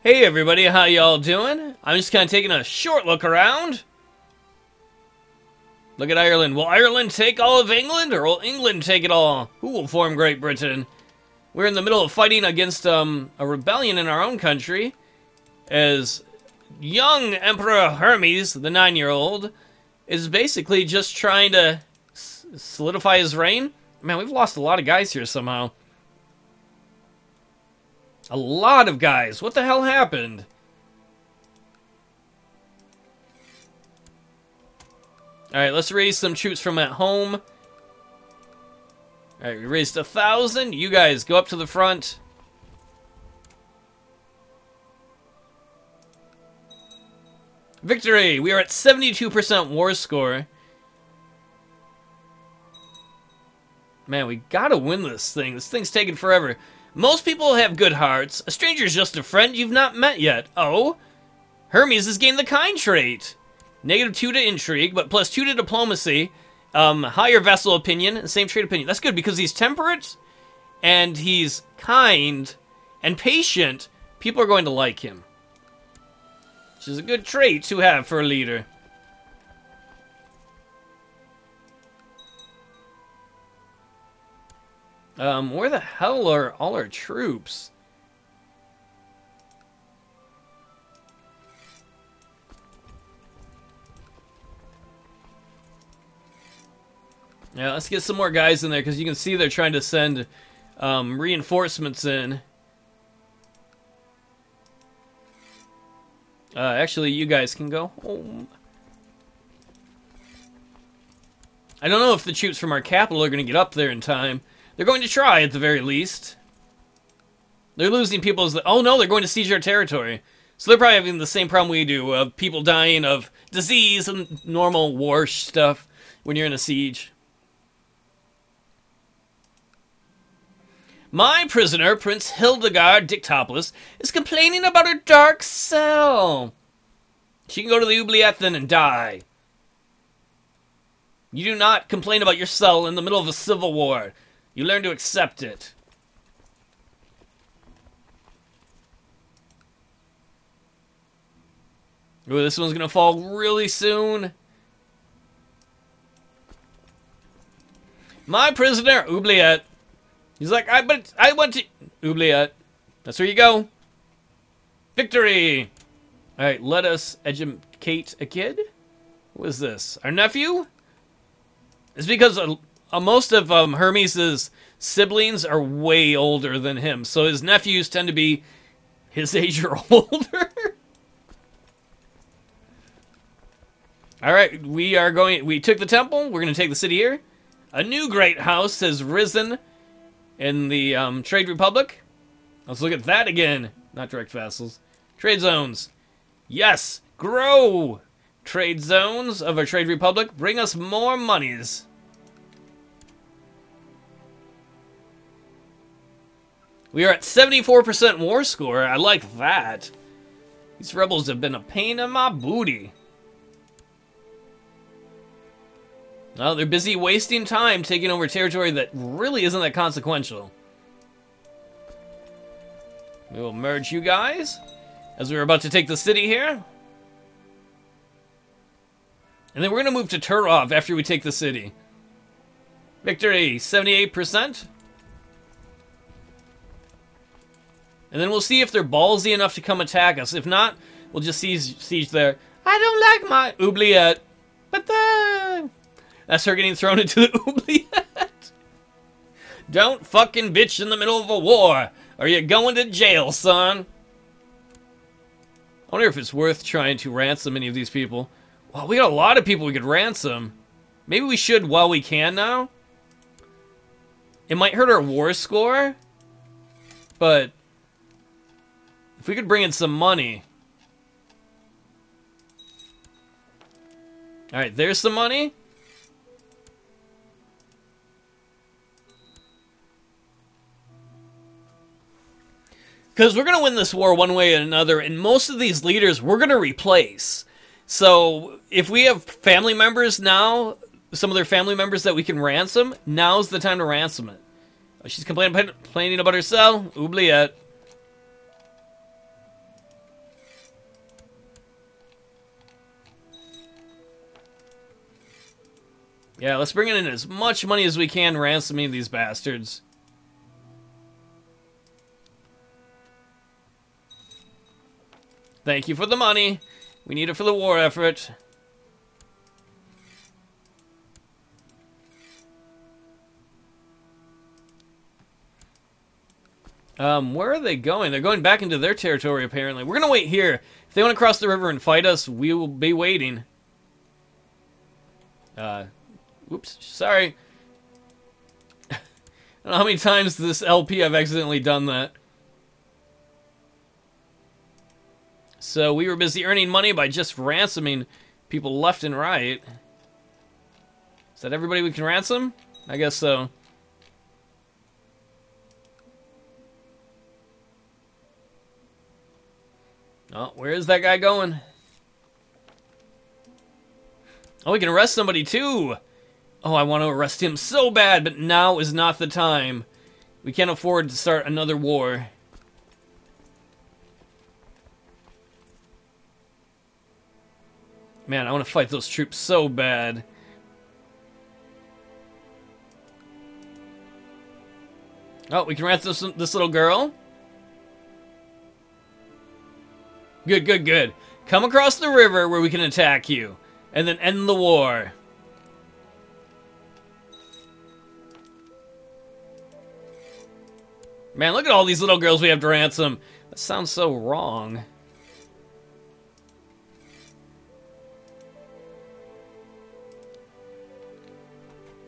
Hey everybody, how y'all doing? I'm just kind of taking a short look around. Look at Ireland. Will Ireland take all of England, or will England take it all? Who will form Great Britain? We're in the middle of fighting against um, a rebellion in our own country, as young Emperor Hermes, the nine-year-old, is basically just trying to solidify his reign. Man, we've lost a lot of guys here somehow. A lot of guys. What the hell happened? Alright, let's raise some troops from at home. Alright, we raised a thousand. You guys, go up to the front. Victory! We are at 72% war score. Man, we gotta win this thing. This thing's taking forever. Most people have good hearts. A stranger's just a friend you've not met yet. Oh? Hermes has gained the kind trait. Negative 2 to intrigue, but plus 2 to diplomacy. Um, higher vassal opinion, and same trait opinion. That's good because he's temperate and he's kind and patient. People are going to like him. Which is a good trait to have for a leader. Um, where the hell are all our troops? Yeah, let's get some more guys in there because you can see they're trying to send um, reinforcements in. Uh, actually, you guys can go home. I don't know if the troops from our capital are going to get up there in time. They're going to try, at the very least. They're losing people as. Oh, no, they're going to siege our territory. So they're probably having the same problem we do of people dying of disease and normal war stuff when you're in a siege. My prisoner, Prince Hildegard Dicktopolous, is complaining about her dark cell. She can go to the oubliette then and die. You do not complain about your cell in the middle of a civil war. You learn to accept it. Ooh, this one's gonna fall really soon. My prisoner, Oubliette. He's like, I but I want to Oubliette. That's where you go. Victory! Alright, let us educate a kid. Who is this? Our nephew? It's because uh, most of um, Hermes' siblings are way older than him, so his nephews tend to be his age or older. All right, we are going. We took the temple. We're going to take the city here. A new great house has risen in the um, Trade Republic. Let's look at that again. Not direct vassals. Trade zones. Yes, grow. Trade zones of our Trade Republic bring us more monies. We are at 74% war score. I like that. These rebels have been a pain in my booty. Well, they're busy wasting time taking over territory that really isn't that consequential. We will merge you guys as we're about to take the city here. And then we're going to move to Turov after we take the city. Victory, 78%. And then we'll see if they're ballsy enough to come attack us. If not, we'll just siege, siege there. I don't like my oubliette. But the... That's her getting thrown into the oubliette. don't fucking bitch in the middle of a war. Are you're going to jail, son. I wonder if it's worth trying to ransom any of these people. Well, we got a lot of people we could ransom. Maybe we should while we can now. It might hurt our war score. But if we could bring in some money. Alright, there's some money. Because we're going to win this war one way or another, and most of these leaders we're going to replace. So if we have family members now, some of their family members that we can ransom, now's the time to ransom it. Oh, she's complaining, complaining about herself. Oubliette. Yeah, let's bring in as much money as we can ransoming these bastards. Thank you for the money. We need it for the war effort. Um, where are they going? They're going back into their territory, apparently. We're gonna wait here. If they want to cross the river and fight us, we will be waiting. Uh, whoops, sorry. I don't know how many times this LP I've accidentally done that. So we were busy earning money by just ransoming people left and right. Is that everybody we can ransom? I guess so. Oh, where is that guy going? Oh, we can arrest somebody too! Oh, I want to arrest him so bad, but now is not the time. We can't afford to start another war. Man, I want to fight those troops so bad. Oh, we can ransom this, this little girl. Good, good, good. Come across the river where we can attack you. And then end the war. Man, look at all these little girls we have to ransom. That sounds so wrong.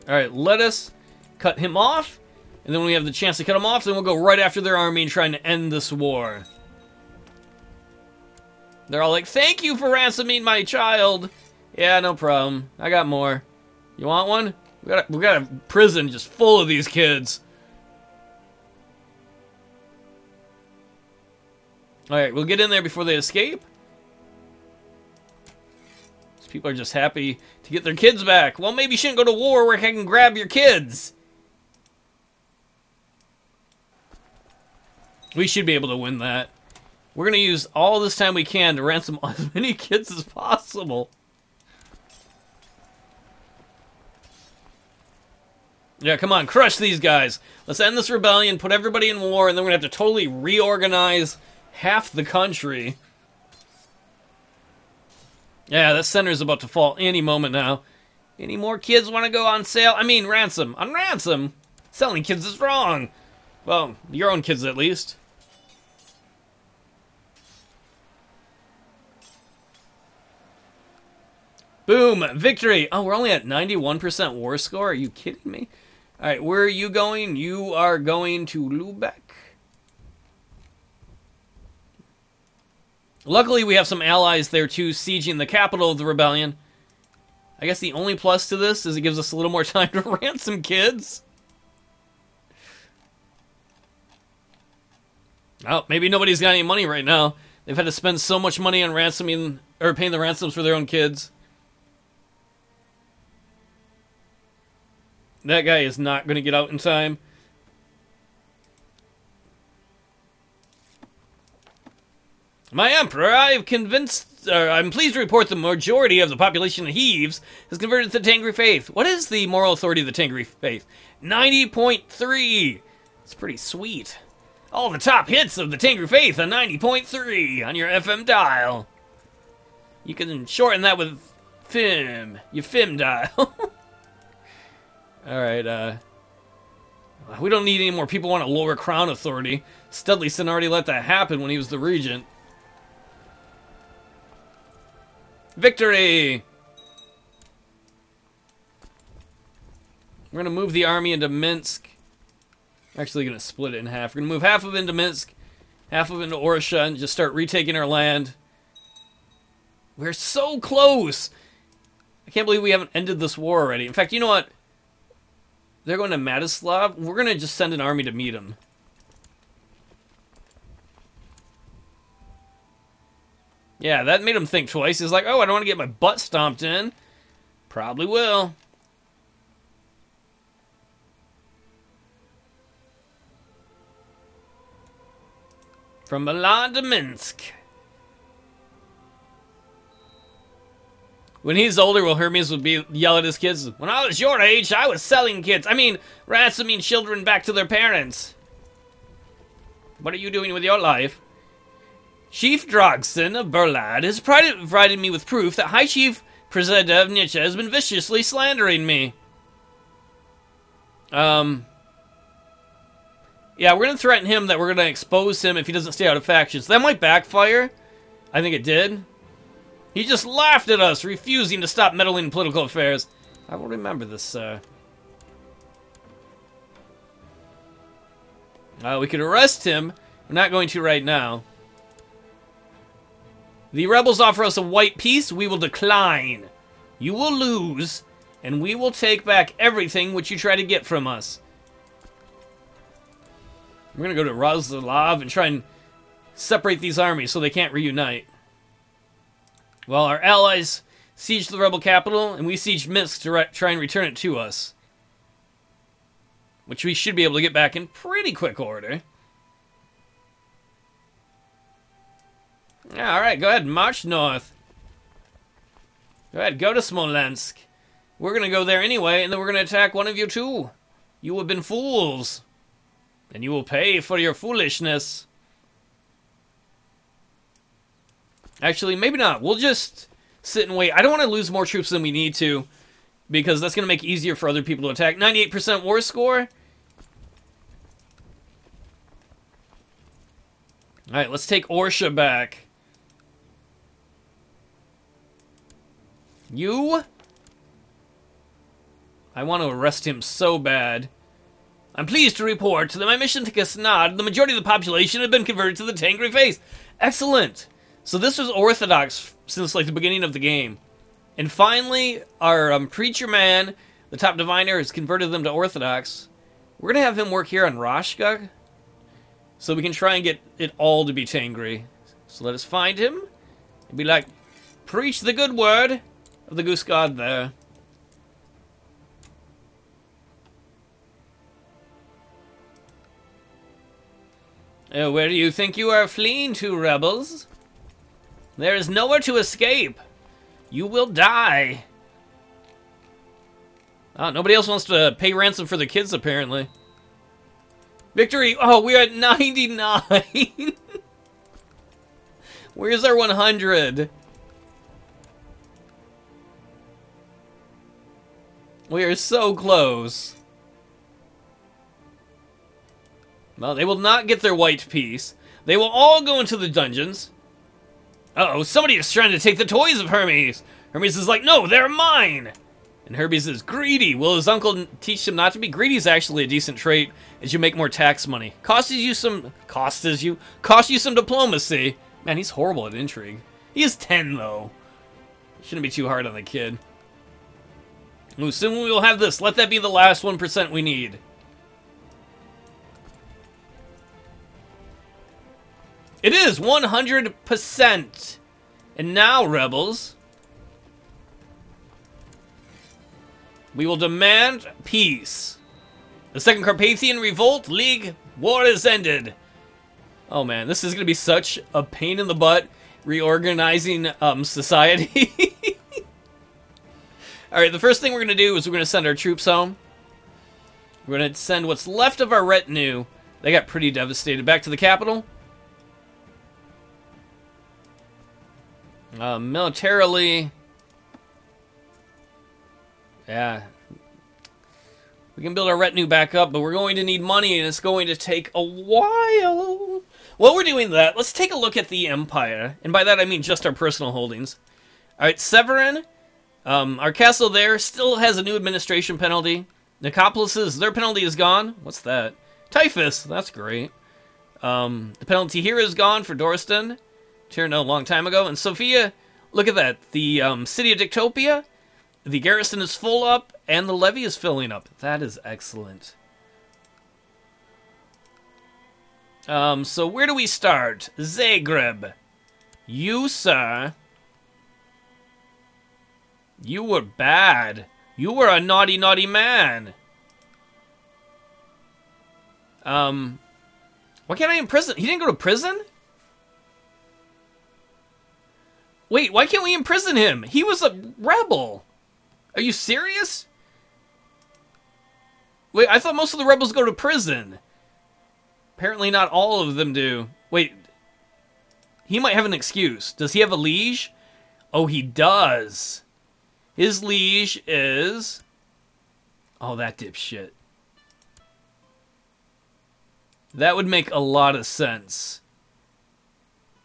Alright, let us cut him off. And then when we have the chance to cut him off, then we'll go right after their army and trying to end this war. They're all like, thank you for ransoming my child. Yeah, no problem. I got more. You want one? We got a, we got a prison just full of these kids. Alright, we'll get in there before they escape. These people are just happy to get their kids back. Well, maybe you shouldn't go to war where I can grab your kids. We should be able to win that. We're going to use all this time we can to ransom as many kids as possible. Yeah, come on, crush these guys. Let's end this rebellion, put everybody in war, and then we're going to have to totally reorganize half the country. Yeah, that center is about to fall any moment now. Any more kids want to go on sale? I mean, ransom. On ransom? Selling kids is wrong. Well, your own kids at least. Boom! Victory! Oh, we're only at 91% war score? Are you kidding me? Alright, where are you going? You are going to Lubeck. Luckily, we have some allies there too, sieging the capital of the rebellion. I guess the only plus to this is it gives us a little more time to ransom kids. Oh, maybe nobody's got any money right now. They've had to spend so much money on ransoming, or paying the ransoms for their own kids. That guy is not going to get out in time. My Emperor, I have convinced. Uh, I'm pleased to report the majority of the population of Heaves has converted to the Tangri faith. What is the moral authority of the Tangri faith? 90.3! It's pretty sweet. All the top hits of the Tangri faith on 90.3 on your FM dial. You can shorten that with FIM, your FIM dial. Alright, uh... We don't need any more people want a lower crown authority. Studleyson already let that happen when he was the regent. Victory! We're gonna move the army into Minsk. Actually gonna split it in half. We're gonna move half of it into Minsk, half of it into Orsha, and just start retaking our land. We're so close! I can't believe we haven't ended this war already. In fact, you know what? They're going to Matislav. We're going to just send an army to meet them. Yeah, that made him think twice. He's like, oh, I don't want to get my butt stomped in. Probably will. From Milan to Minsk. When he's older, well, Hermes would be yell at his kids. When I was your age, I was selling kids. I mean, ransoming children back to their parents. What are you doing with your life? Chief Drogson of Berlad has provided me with proof that High Chief Nietzsche has been viciously slandering me. Um. Yeah, we're gonna threaten him that we're gonna expose him if he doesn't stay out of factions. That might backfire. I think it did. He just laughed at us, refusing to stop meddling in political affairs. I will remember this, sir. Uh, we could arrest him. We're not going to right now. The rebels offer us a white peace. We will decline. You will lose, and we will take back everything which you try to get from us. We're going to go to Roslav and try and separate these armies so they can't reunite. Well, our allies siege the rebel capital, and we siege Minsk to try and return it to us. Which we should be able to get back in pretty quick order. Yeah, alright, go ahead, march north. Go ahead, go to Smolensk. We're gonna go there anyway, and then we're gonna attack one of you too. You have been fools. And you will pay for your foolishness. Actually, maybe not. We'll just sit and wait. I don't want to lose more troops than we need to. Because that's to make it easier for other people to attack. 98% war score. Alright, let's take Orsha back. You? I want to arrest him so bad. I'm pleased to report that my mission to Kasnad, the majority of the population have been converted to the Tangri faith. Excellent! So this was Orthodox since like the beginning of the game. And finally, our um, preacher man, the top diviner, has converted them to Orthodox. We're going to have him work here on Rashka. So we can try and get it all to be Tangri. So let us find him. And be like, preach the good word of the goose god there. Uh, where do you think you are fleeing to, rebels? There is nowhere to escape. You will die. Oh, nobody else wants to pay ransom for the kids, apparently. Victory! Oh, we're at 99! Where's our 100? We are so close. Well, they will not get their white peace. They will all go into the dungeons. Uh oh somebody is trying to take the toys of Hermes. Hermes is like, no, they're mine. And Hermes is greedy. Will his uncle teach him not to be? Greedy is actually a decent trait as you make more tax money. Costs you some, costs you, costs you some diplomacy. Man, he's horrible at intrigue. He is 10 though. Shouldn't be too hard on the kid. Soon we will have this. Let that be the last 1% we need. It is 100%. And now, rebels, we will demand peace. The Second Carpathian Revolt League war is ended. Oh man, this is going to be such a pain in the butt reorganizing um, society. Alright, the first thing we're going to do is we're going to send our troops home. We're going to send what's left of our retinue. They got pretty devastated back to the capital. Uh, militarily, yeah, we can build our retinue back up, but we're going to need money, and it's going to take a while. While we're doing that, let's take a look at the Empire, and by that I mean just our personal holdings. All right, Severin, um, our castle there still has a new administration penalty. Nicopolis's, their penalty is gone. What's that? Typhus, that's great. Um, the penalty here is gone for Dorston. Turned a long time ago. And Sophia, look at that. The um, city of Dictopia, the garrison is full up, and the levy is filling up. That is excellent. Um, so where do we start? Zagreb. You, sir. You were bad. You were a naughty, naughty man. Um, why can't I imprison? He didn't go to prison? Wait, why can't we imprison him? He was a rebel. Are you serious? Wait, I thought most of the rebels go to prison. Apparently not all of them do. Wait, he might have an excuse. Does he have a liege? Oh, he does. His liege is... Oh, that dipshit. That would make a lot of sense.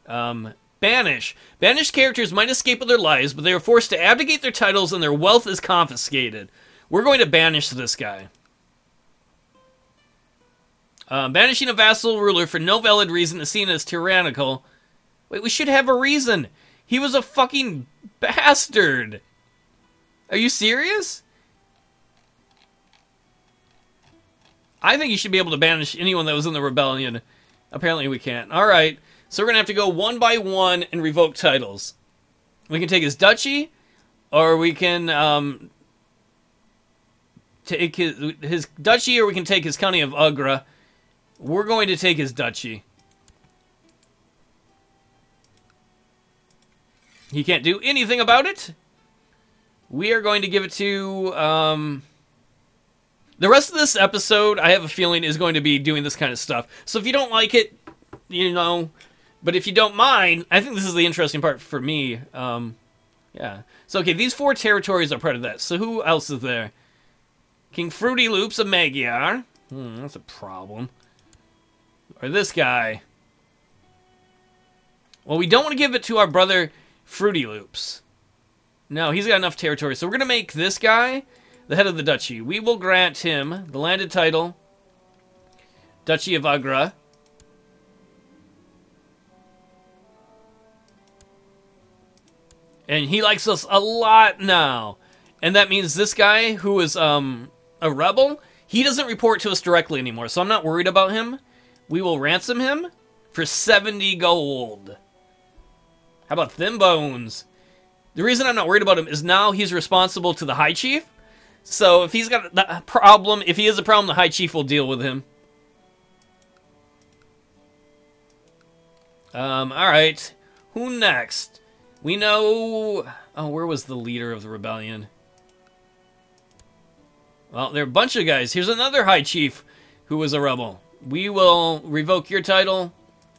Um, banish. Banished characters might escape with their lives, but they are forced to abdicate their titles and their wealth is confiscated. We're going to banish this guy. Uh, banishing a vassal ruler for no valid reason is seen as tyrannical. Wait, we should have a reason. He was a fucking bastard. Are you serious? I think you should be able to banish anyone that was in the rebellion. Apparently we can't. All right. So we're going to have to go one by one and revoke titles. We can take his duchy, or we can um, take his, his duchy, or we can take his county of Ugra. We're going to take his duchy. He can't do anything about it. We are going to give it to... Um, the rest of this episode, I have a feeling, is going to be doing this kind of stuff. So if you don't like it, you know... But if you don't mind, I think this is the interesting part for me. Um, yeah. So, okay, these four territories are part of that. So who else is there? King Fruity Loops of Magyar. Hmm, that's a problem. Or this guy. Well, we don't want to give it to our brother Fruity Loops. No, he's got enough territory. So we're going to make this guy the head of the duchy. We will grant him the landed title, Duchy of Ugra. And he likes us a lot now. And that means this guy, who is um, a rebel, he doesn't report to us directly anymore. So I'm not worried about him. We will ransom him for 70 gold. How about them bones? The reason I'm not worried about him is now he's responsible to the High Chief. So if he's got a problem, if he has a problem, the High Chief will deal with him. Um, alright. Who next? We know... Oh, where was the leader of the rebellion? Well, there are a bunch of guys. Here's another High Chief who was a rebel. We will revoke your title,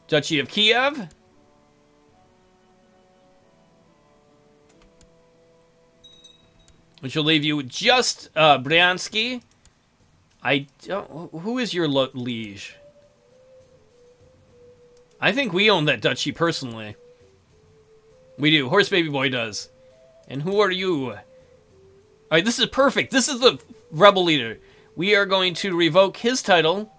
Duchy of Kiev. Which will leave you with just uh. I don't... Who is your liege? I think we own that duchy personally. We do. Horse Baby Boy does. And who are you? Alright, this is perfect. This is the rebel leader. We are going to revoke his title.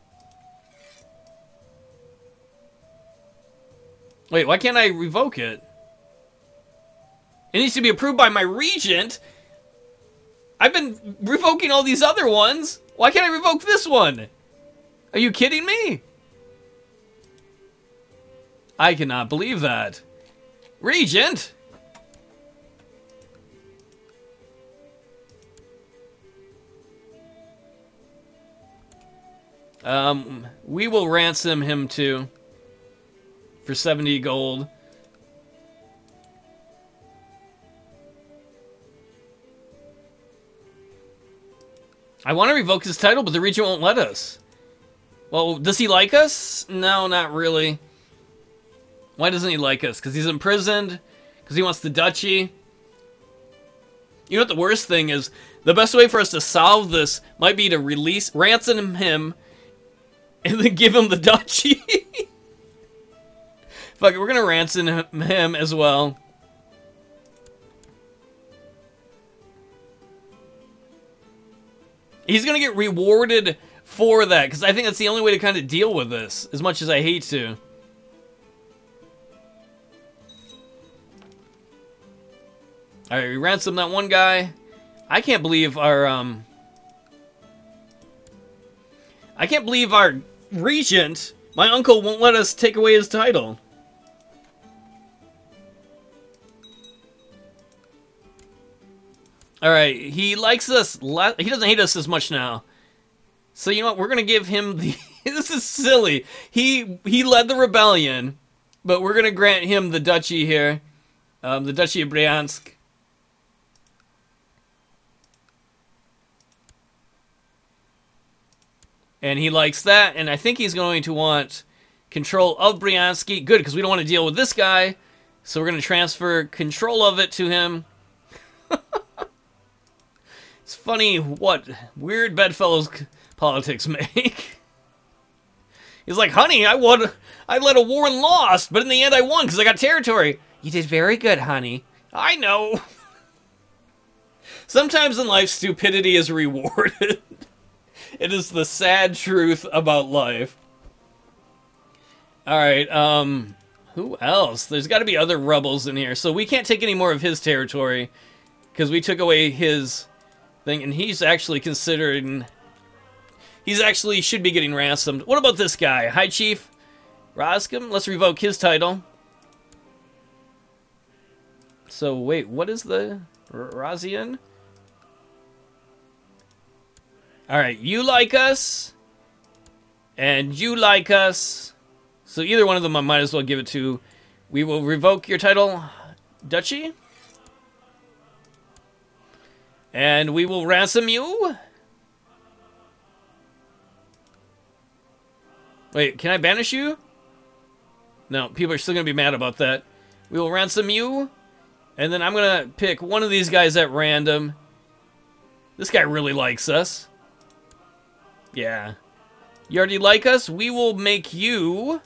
Wait, why can't I revoke it? It needs to be approved by my regent. I've been revoking all these other ones. Why can't I revoke this one? Are you kidding me? I cannot believe that. Regent? Um, we will ransom him too. For 70 gold. I want to revoke his title, but the regent won't let us. Well, does he like us? No, not really. Why doesn't he like us? Because he's imprisoned? Because he wants the duchy? You know what the worst thing is? The best way for us to solve this might be to release, ransom him, and then give him the duchy. Fuck it, we're gonna ransom him as well. He's gonna get rewarded for that, because I think that's the only way to kind of deal with this, as much as I hate to. Alright, we ransom that one guy. I can't believe our, um... I can't believe our regent, my uncle, won't let us take away his title. All right, he likes us. he doesn't hate us as much now. So you know what? We're gonna give him the. this is silly. He he led the rebellion, but we're gonna grant him the duchy here. Um, the Duchy of Bryansk. And he likes that, and I think he's going to want control of Bryansky. Good, because we don't want to deal with this guy. So we're going to transfer control of it to him. It's funny what weird bedfellows politics make. He's like, honey, I won. I led a war and lost, but in the end I won because I got territory. You did very good, honey. I know. Sometimes in life, stupidity is rewarded. it is the sad truth about life. All right, um, who else? There's got to be other rebels in here. So we can't take any more of his territory because we took away his thing, and he's actually considering. He's actually should be getting ransomed. What about this guy, High Chief Roscom? Let's revoke his title. So wait, what is the Razian? All right, you like us, and you like us. So either one of them I might as well give it to. We will revoke your title, Duchy. And we will ransom you. Wait, can I banish you? No, people are still going to be mad about that. We will ransom you. And then I'm going to pick one of these guys at random. This guy really likes us. Yeah. You already like us? We will make you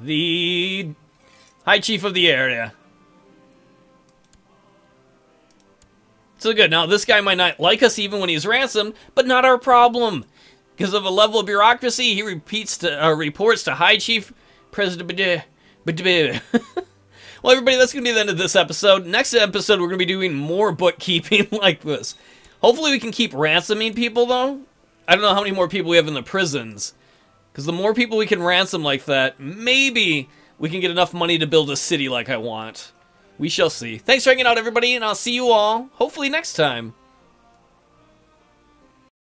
the High Chief of the area. So good. Now, this guy might not like us even when he's ransomed, but not our problem. Because of a level of bureaucracy, he repeats to, uh, reports to High Chief President. well, everybody, that's going to be the end of this episode. Next episode, we're going to be doing more bookkeeping like this. Hopefully, we can keep ransoming people, though. I don't know how many more people we have in the prisons. Because the more people we can ransom like that, maybe we can get enough money to build a city like I want. We shall see. Thanks for hanging out, everybody, and I'll see you all, hopefully, next time.